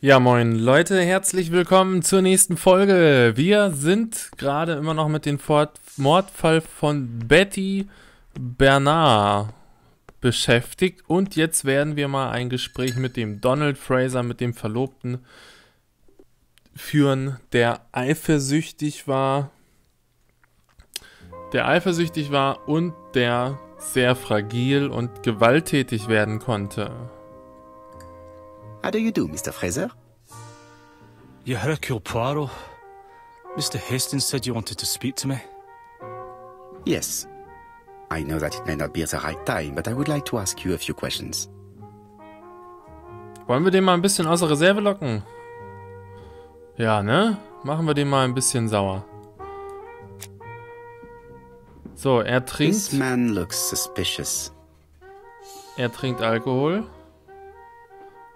Ja, moin Leute, herzlich willkommen zur nächsten Folge. Wir sind gerade immer noch mit dem Mordfall von Betty Bernard beschäftigt und jetzt werden wir mal ein Gespräch mit dem Donald Fraser, mit dem Verlobten, führen, der eifersüchtig war, der eifersüchtig war und der sehr fragil und gewalttätig werden konnte. How do you do, Mr. Fraser? You Hercule Poirot. Mr. Hastings said you wanted to speak to me. Yes. I know that it may not be at the right time, but I would like to ask you a few questions. Wollen wir den mal ein bisschen aus der Reserve locken? Ja, ne? Machen wir den mal ein bisschen sauer. So, er This trinkt, man looks suspicious. er trinkt Alkohol.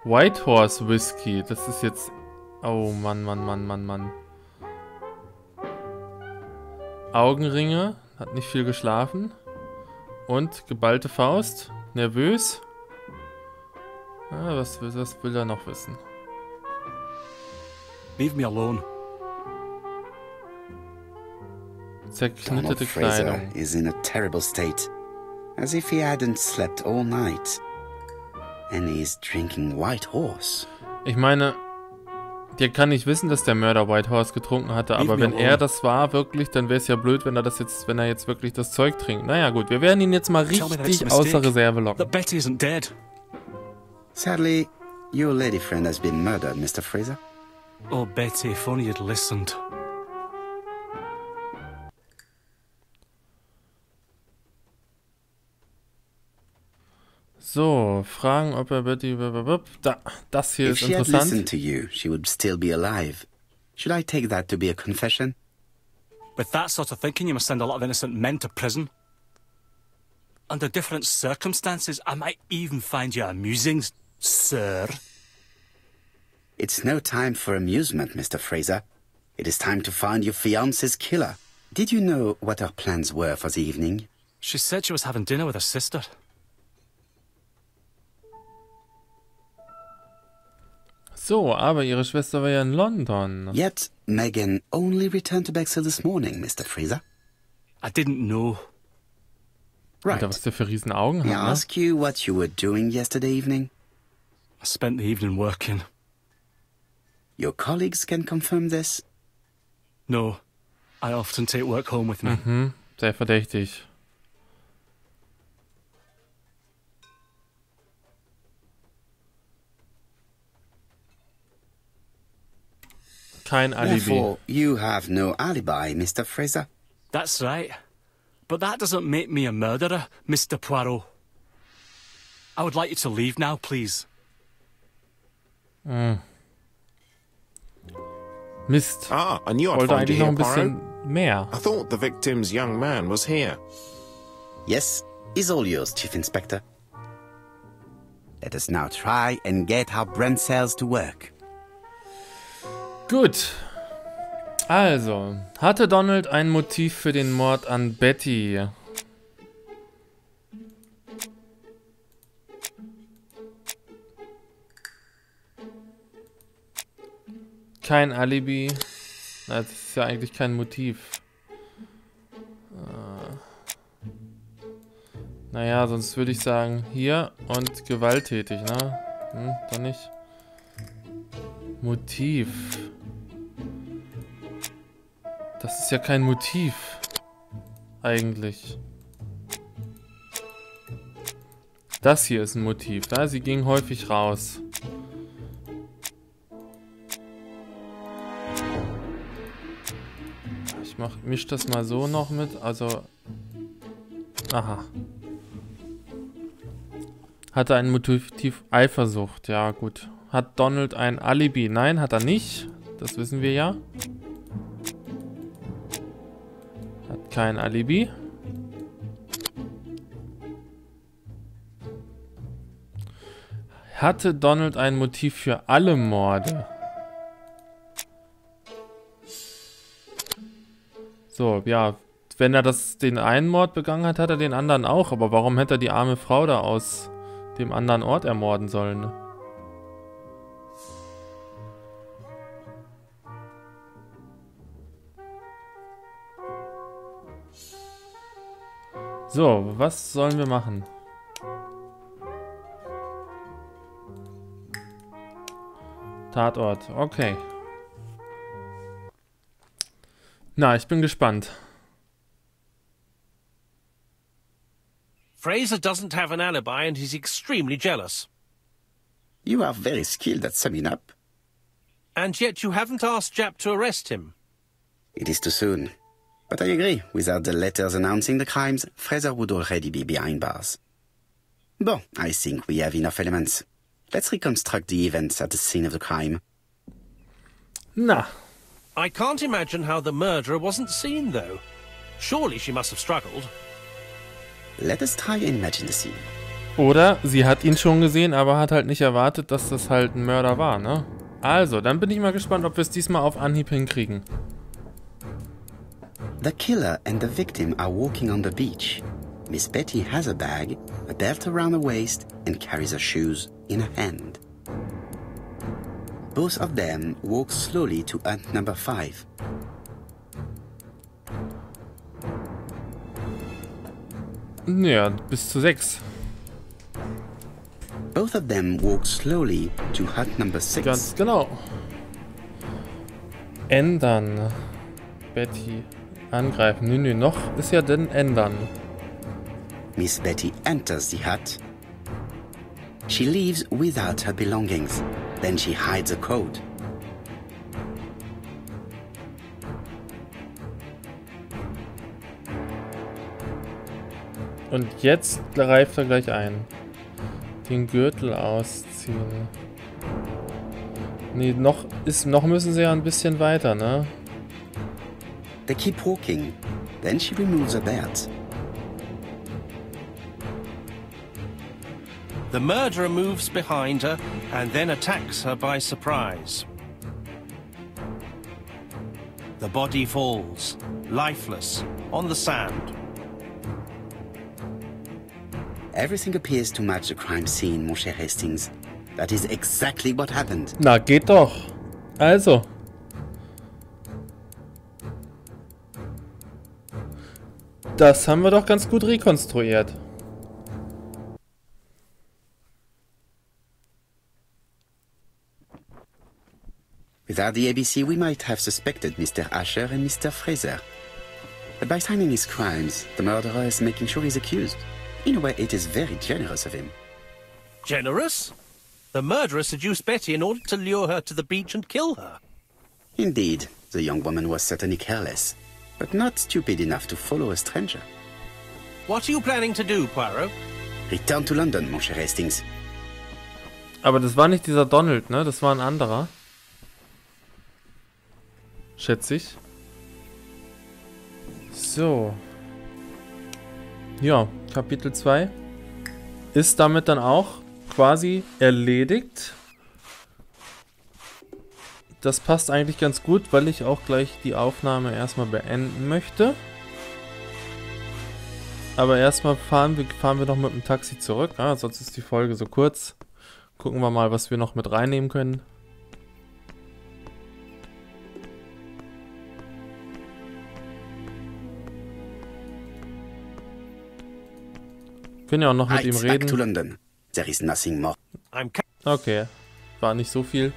White Horse Whisky, das ist jetzt... Oh Mann, Mann, Mann, Mann, Mann. Augenringe, hat nicht viel geschlafen. Und geballte Faust, nervös. Ah, was, was will er noch wissen? Leave me alone. Donald Zerknitterte Fraser Kleidung. is in a terrible state, as if he hadn't slept all night. And he's drinking White Horse. Ich meine, der kann nicht wissen, dass der Mörder White Horse getrunken hatte, aber wenn er das war, wirklich, dann wäre es ja blöd, wenn er das jetzt, wenn er jetzt wirklich das Zeug trinkt. Naja, gut, wir werden ihn jetzt mal richtig a aus der mistake. Reserve locken. Betty isn't dead. Sadly, your lady friend has been murdered, Mr. Fraser. Oh, Betty, if only you'd listened. So, fragen, ob er Betty. Da, das hier If ist she had listened to you, she would still be alive. Should I take that to be a confession? With that sort of thinking, you must send a lot of innocent men to prison. Under different circumstances, I might even find you amusing, sir. It's no time for amusement, Mr. Fraser. It is time to find your fiance's killer. Did you know what her plans were for the evening? She said she was having dinner with her sister. So, aber ihre Schwester war ja in London. Yet, Megan only returned to Bexhill this morning, Mr. Fraser. I didn't know. Right. Alter, was der für riesen Augen May I hat, ne? ask you what you were doing yesterday evening? I spent the evening working. Your colleagues can confirm this? No, I often take work home with me. Hm, sehr verdächtig. Kein Alibi. Therefore, you have no alibi, Mr. Fraser. That's right. But that doesn't make me a murderer, Mr. Poirot. I would like you to leave now, please. Mist. Ah, I knew I'd Wollte find you eigentlich noch here, ein Poirot. mehr. I thought the victim's young man was here. Yes, is all yours, Chief Inspector. Let us now try and get our brain cells to work. Gut. Also, hatte Donald ein Motiv für den Mord an Betty? Kein Alibi. Das ist ja eigentlich kein Motiv. Äh. Naja, sonst würde ich sagen, hier und gewalttätig, ne? Hm, doch nicht. Motiv. Das ist ja kein Motiv. Eigentlich. Das hier ist ein Motiv. Da sie ging häufig raus. Ich mach, misch das mal so noch mit. Also. Aha. Hatte ein Motiv Eifersucht. Ja, gut. Hat Donald ein Alibi? Nein, hat er nicht. Das wissen wir ja. Kein Alibi. Hatte Donald ein Motiv für alle Morde? So, ja. Wenn er das, den einen Mord begangen hat, hat er den anderen auch. Aber warum hätte er die arme Frau da aus dem anderen Ort ermorden sollen? So, was sollen wir machen? Tatort, okay. Na, ich bin gespannt. Fraser doesn't have an alibi and he's extremely jealous. You are very skilled at summing up. And yet you haven't asked Jap to arrest him. It is too soon. But I agree, without the letters announcing the crimes, Fraser would already be behind bars. Bon, I think we have enough elements. Let's reconstruct the events at the scene of the crime. Na, I can't imagine how the murderer wasn't seen, though. Surely she must have struggled. Let us try and imagine the scene. oder sie hat ihn schon gesehen, aber hat halt nicht erwartet, dass das halt ein Mörder war, ne? Also, dann bin ich mal gespannt, ob wir es diesmal auf Anhieb hinkriegen. The killer and the victim are walking on the beach. Miss Betty has a bag, a belt around her waist, and carries her shoes in her hand. Both of them walk slowly to hut number five. Ja, bis zu sechs. Both of them walk slowly to hut number six. Ganz genau. Ändern. Betty. Angreifen. Nö, nö, noch ist ja denn ändern. Miss Betty enters the hut. She leaves without her belongings. Then she hides a coat. Und jetzt greift er gleich ein. Den Gürtel ausziehen. Nee, noch, ist, noch müssen sie ja ein bisschen weiter, ne? They keep walking. Then she removes her belt. The murderer moves behind her and then attacks her by surprise. The body falls, lifeless, on the sand. Everything appears to match the crime scene, mon cher Hastings. That is exactly what happened. Na, geht doch. Also. Das haben wir doch ganz gut rekonstruiert. Without the ABC, we might have suspected Mr. Asher and Mr. Fraser. But by signing his crimes, the murderer is making sure he's accused. In a way, it is very generous of him. Generous? The murderer seduced Betty in order to lure her to the beach and kill her. Indeed, the young woman was certainly careless, but not stupid enough to follow a stranger. What are you planning to do, Poirot? Return to London, mon cher Hastings. Aber das war nicht dieser Donald, ne? Das war ein anderer. Schätze ich. So. Ja, Kapitel 2 ist damit dann auch quasi erledigt. Das passt eigentlich ganz gut, weil ich auch gleich die Aufnahme erstmal beenden möchte. Aber erstmal fahren wir, fahren wir noch mit dem Taxi zurück. Ah, sonst ist die Folge so kurz. Gucken wir mal, was wir noch mit reinnehmen können. Können ja auch noch mit ihm Heights back to reden. London. There is nothing more. I'm ca- Okay, war nicht so viel.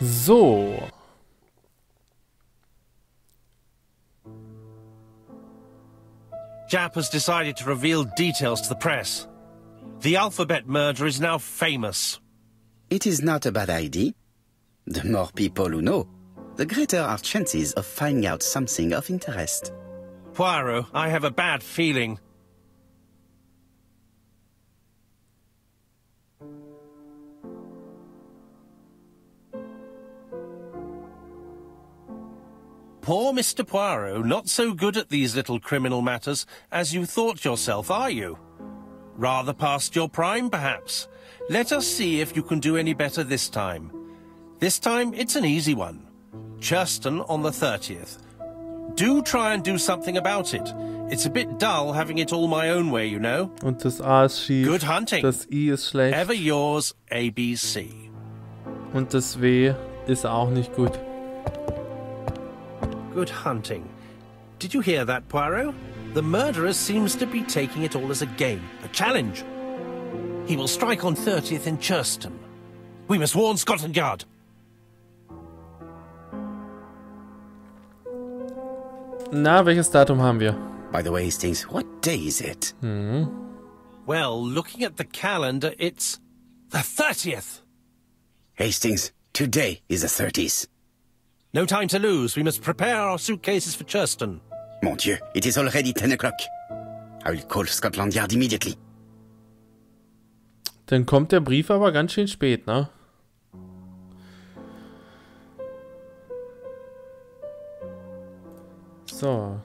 So. Jap has decided to reveal details to the press. The alphabet murder is now famous. It is not a bad idea. The more people who know, the greater our chances of finding out something of interest. Poirot, I have a bad feeling. Poor Mr. Poirot, not so good at these little criminal matters as you thought yourself, are you? Rather past your prime, perhaps. Let us see if you can do any better this time. This time, it's an easy one. Churston on the 30th. Do try and do something about it. It's a bit dull having it all my own way, you know. Und das A ist schief. Good hunting. Das I ist schlecht. Ever yours, ABC. Und das W ist auch nicht gut. Good hunting. Did you hear that, Poirot? The murderer seems to be taking it all as a game, a challenge. He will strike on 30th in Churston. We must warn Scotland Yard. Na, welches Datum haben wir? By the way, Hastings, what day is it? Hmm. Well, looking at the calendar, it's the 30th. Hastings, today is the 30th. No time to lose. We must prepare our suitcases for Churston. Mon Dieu, it is already 10 o'clock. I will call Scotland Yard immediately. Dann kommt der Brief aber ganz schön spät, ne? So,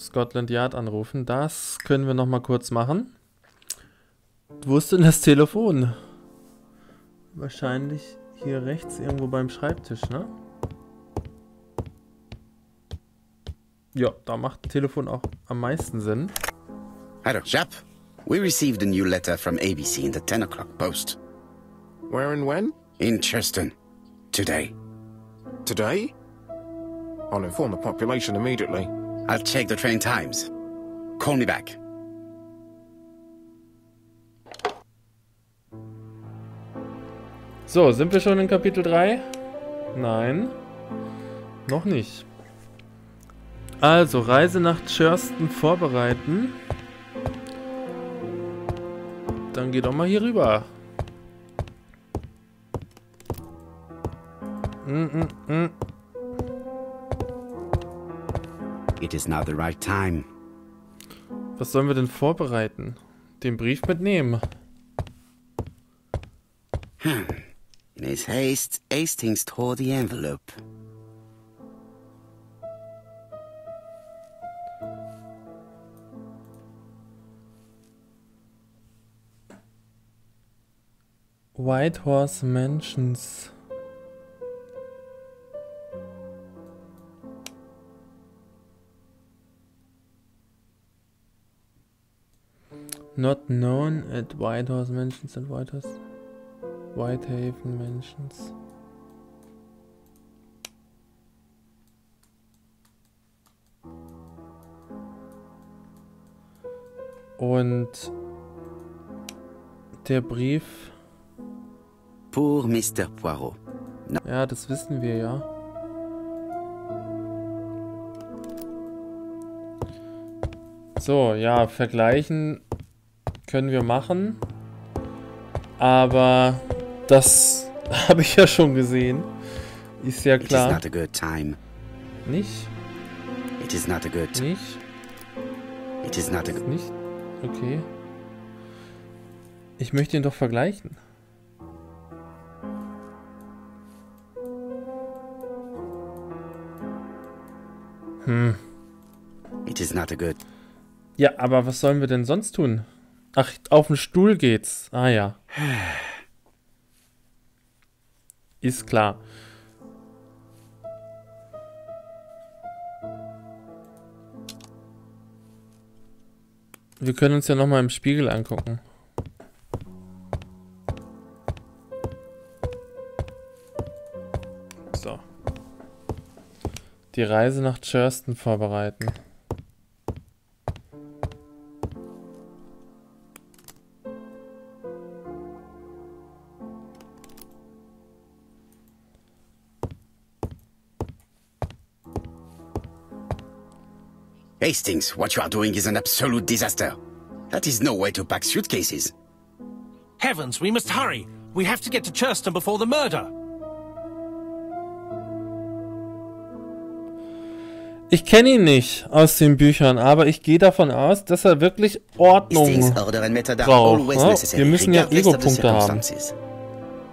Scotland Yard anrufen. Das können wir noch mal kurz machen. Wo ist denn das Telefon? Wahrscheinlich hier rechts irgendwo beim Schreibtisch, ne? Ja, da macht Telefon auch am meisten Sinn. Hello, chap. We received a new letter from ABC in the 10 o'clock post. Where and when? In Churston. Today. Today? I'll inform the population immediately. I'll check the train times. Call me back. So, sind wir schon in Kapitel 3? Nein. Noch nicht. Also, Reise nach Churston vorbereiten. Dann geh doch mal hier rüber. Mm -mm -mm. It is now the right time. Was sollen wir denn vorbereiten? Den Brief mitnehmen. In his haste, Hastings tore the envelope. White Horse Mansions. Not known at White Horse Mansions and White Horse Whitehaven Mansions. Und der Brief Pour Mr. Poirot. Ja, das wissen wir ja. So, ja, vergleichen können wir machen. Aber das habe ich ja schon gesehen. Ist ja It is klar. not a good time. Nicht? It is not a good. Nicht? It is not a good. Nicht? Okay. Ich möchte ihn doch vergleichen. Hm. It is not a good. Ja, aber was sollen wir denn sonst tun? Ach, auf den Stuhl geht's. Ah ja. Ist klar. Wir können uns ja nochmal im Spiegel angucken. Die Reise nach Churston vorbereiten. Hastings, what you are doing is an absolute disaster. That is no way to pack suitcases. Heavens, we must hurry. We have to get to Churston before the murder. Ich kenne ihn nicht aus den Büchern, aber ich gehe davon aus, dass er wirklich Ordnung. Hastings, order and method are Brauch, always ne? Wir müssen ja Ego-Punkte haben.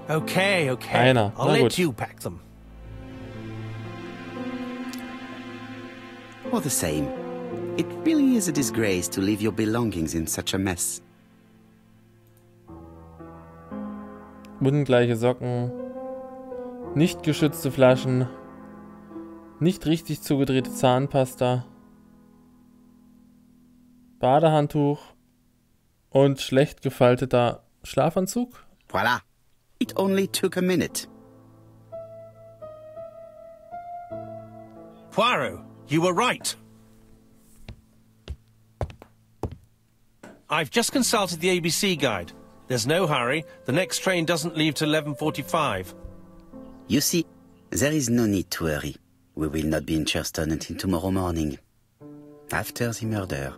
Okay, okay. Einer, I'll na let gut. you pack them. All the same, it really is a disgrace to leave your belongings in such a mess. Ungleiche Socken. Nicht geschützte Flaschen. Nicht richtig zugedrehte Zahnpasta. Badehandtuch. Und schlecht gefalteter Schlafanzug? Voila. It only took a minute. Poirot, you were right. I've just consulted the ABC guide. There's no hurry. The next train doesn't leave till 11.45. You see, there is no need to hurry. We will not be in Churston until tomorrow morning. After the murder.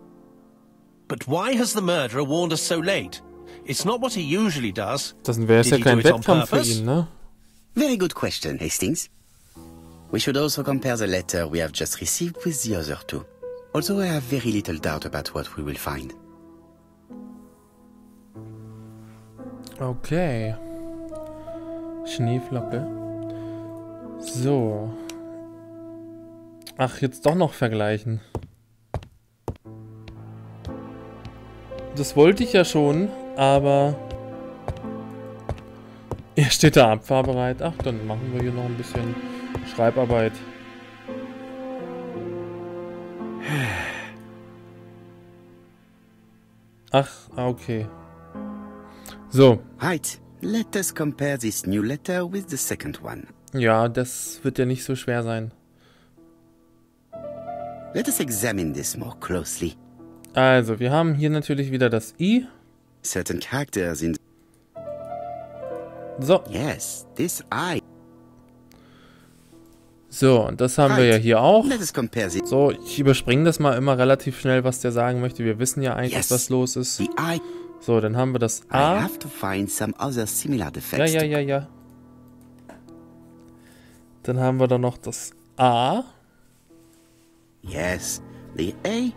But why has the murderer warned us so late? It's not what he usually does. Das wäre jetzt ja Did he kein do it on Wettkampf für purpose? ihn, ne? Very good question, Hastings. We should also compare the letter we have just received with the other two. Although I have very little doubt about what we will find. Okay. Schneeflocke. So. Ach, jetzt doch noch vergleichen. Das wollte ich ja schon, aber... Er steht da abfahrbereit. Ach, dann machen wir hier noch ein bisschen Schreibarbeit. Ach, ah, okay. So, Right, let us compare this new letter with the second one. ja, das wird ja nicht so schwer sein. Let us examine this more closely. Also, wir haben hier natürlich wieder das I. Certain characters in. So, Yes, this I. so, und das haben wir ja hier auch. So, ich überspringe das mal immer relativ schnell, was der sagen möchte. Wir wissen ja eigentlich, Yes. was los ist. So, dann haben wir das A. have to find some other similar Ja, ja, ja, ja. Dann haben wir da noch das A. Yes, the A.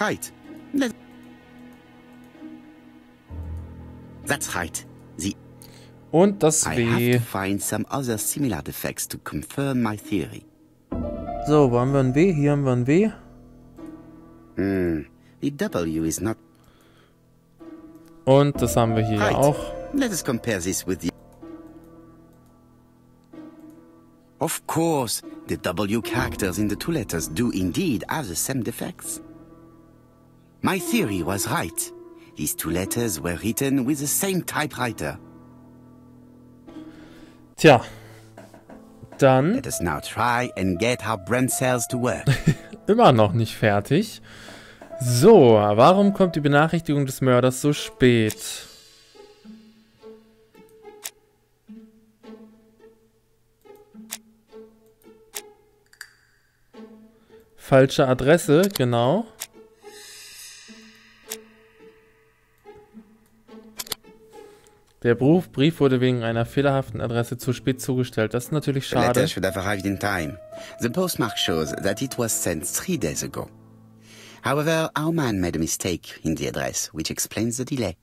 Right. Let- That's right. The Und das I have to find some other similar defects to confirm my theory. So, wo haben wir ein W? Hier haben wir ein W. Hmm. The W is not. Und das haben wir hier Right. auch. Let us compare this with the. Of course, the W characters in the two letters do indeed have the same defects. My theory was right. These two letters were written with the same typewriter. Tja. Dann Let us now try and get our brain cells to work. immer noch nicht fertig. So, warum kommt die Benachrichtigung des Mörders so spät? Falsche Adresse, genau. Der Brief, Brief wurde wegen einer fehlerhaften Adresse zu spät zugestellt. Das ist natürlich The letter schade. should have arrived in time. The postmark shows that it was sent three days ago. However, our man made a mistake in the address, which explains the delay.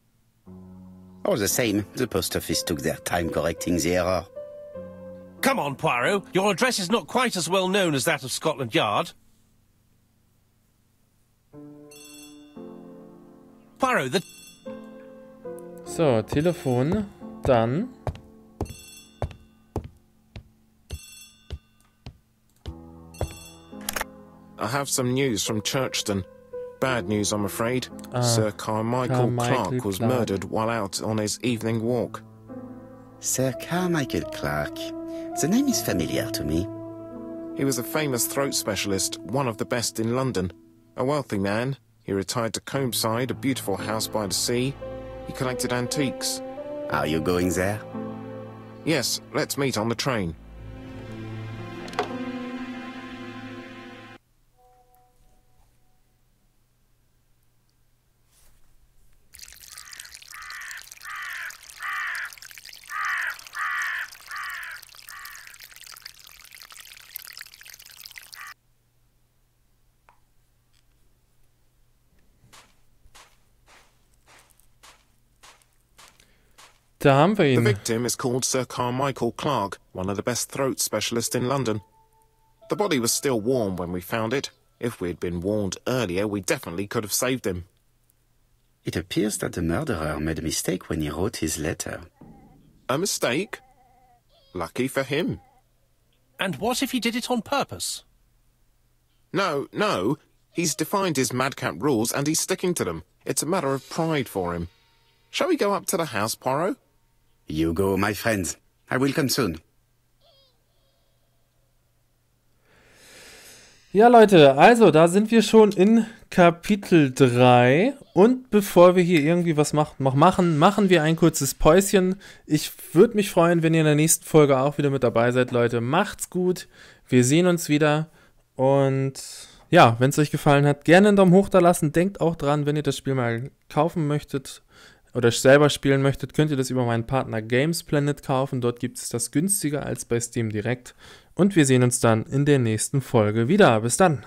All the same, the post office took their time correcting the error. Come on, Poirot. Your address is not quite as well known as that of Scotland Yard. Poirot, the So, Telefon, dann. I have some news from Churchton. Bad news, I'm afraid. Ah, Sir Carmichael, Carmichael Clark was Clark. murdered while out on his evening walk. Sir Carmichael Clark. The name is familiar to me. He was a famous throat specialist, one of the best in London. A wealthy man, he retired to Combside, a beautiful house by the sea. He collected antiques. Are you going there? Yes, let's meet on the train. Da haben wir The victim is called Sir Carmichael Clark, one of the best throat specialists in London. The body was still warm when we found it. If we'd been warned earlier, we definitely could have saved him. It appears that the murderer made a mistake when he wrote his letter. A mistake? Lucky for him. And what if he did it on purpose? No, no. He's defined his madcap rules and he's sticking to them. It's a matter of pride for him. Shall we go up to the house, Poirot? You go, my friends. I will come soon. Ja, Leute, also da sind wir schon in Kapitel 3. Und bevor wir hier irgendwie was mach, noch machen, machen wir ein kurzes Päuschen. Ich würde mich freuen, wenn ihr in der nächsten Folge auch wieder mit dabei seid, Leute. Macht's gut. Wir sehen uns wieder. Und ja, wenn es euch gefallen hat, gerne einen Daumen hoch da lassen. Denkt auch dran, wenn ihr das Spiel mal kaufen möchtet oder selber spielen möchtet, könnt ihr das über meinen Partner Games Planet kaufen. Dort gibt es das günstiger als bei Steam direkt. Und wir sehen uns dann in der nächsten Folge wieder. Bis dann.